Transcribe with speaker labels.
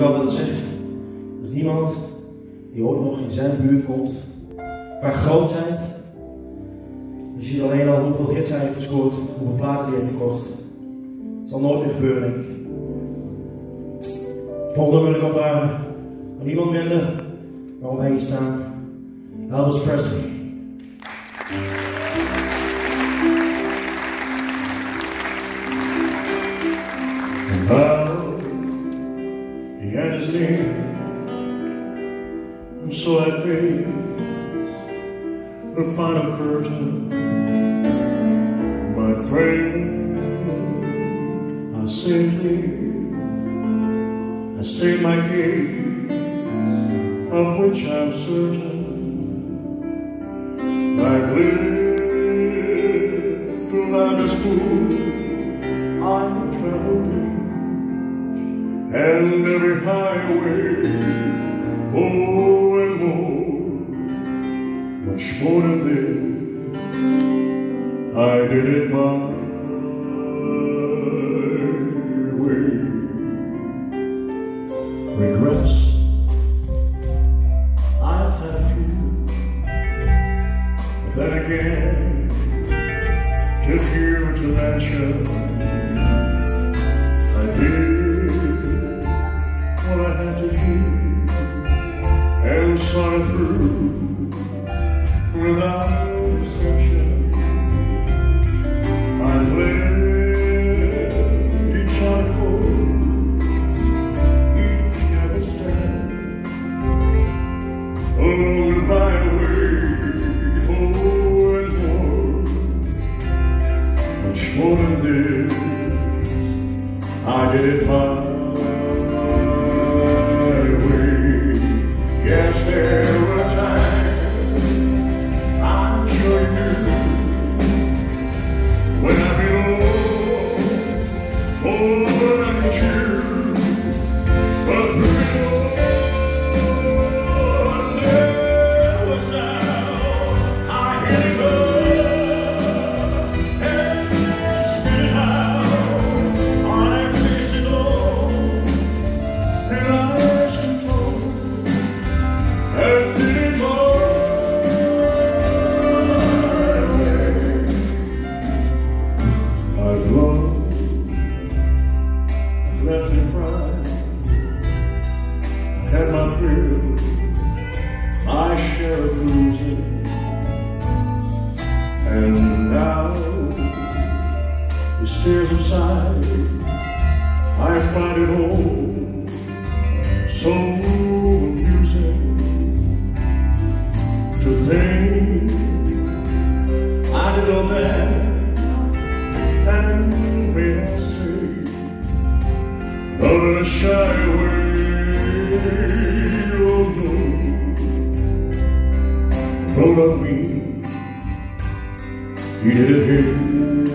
Speaker 1: ik altijd zeg, er is niemand die ooit nog in zijn buurt komt qua grootheid. Je ziet alleen al hoeveel hits hij heeft gescoord, hoeveel platen hij heeft verkocht. Dat zal nooit meer gebeuren, denk ik. Volgende wil ik op uh, aan niemand minder, waarom wij hier staan. Elvis Presley.
Speaker 2: And so I face the final curtain. My friend, I safely, I state my case, of which I'm certain. I've lived and every highway, oh and more, much more than this, I did it my way. Regrets, I've had a few, but then again, took you to mention, I did saw it through without exception. I led each other each its stand along the byway, oh and more, much more than this. I did it my and now the stairs aside, I find it all so amusing to think I did all that, and say, of a shy away, don't love me, he did it here.